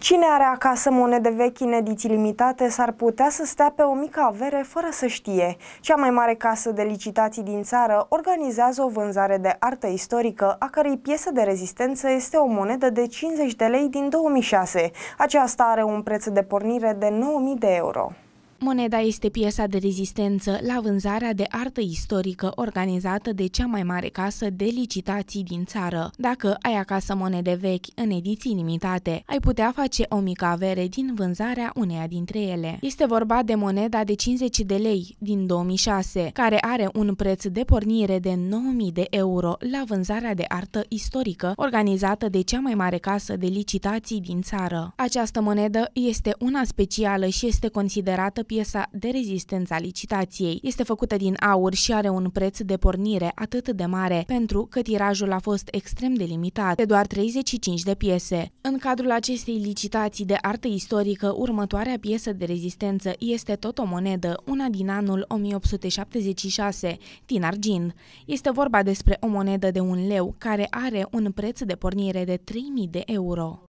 Cine are acasă monede vechi în ediții limitate s-ar putea să stea pe o mică avere fără să știe. Cea mai mare casă de licitații din țară organizează o vânzare de artă istorică, a cărei piesă de rezistență este o monedă de 50 de lei din 2006. Aceasta are un preț de pornire de 9000 de euro. Moneda este piesa de rezistență la vânzarea de artă istorică organizată de cea mai mare casă de licitații din țară. Dacă ai acasă monede vechi în ediții limitate, ai putea face o mică avere din vânzarea uneia dintre ele. Este vorba de moneda de 50 de lei din 2006, care are un preț de pornire de 9000 de euro la vânzarea de artă istorică organizată de cea mai mare casă de licitații din țară. Această monedă este una specială și este considerată piesa de rezistență a licitației. Este făcută din aur și are un preț de pornire atât de mare pentru că tirajul a fost extrem de limitat, de doar 35 de piese. În cadrul acestei licitații de artă istorică, următoarea piesă de rezistență este tot o monedă, una din anul 1876, din argint. Este vorba despre o monedă de un leu care are un preț de pornire de 3000 de euro.